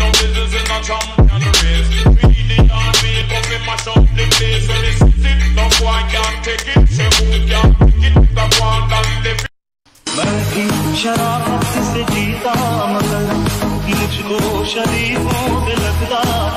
no business in a champion it, शराब से जीता मगर मुझको शरीफों से लगता।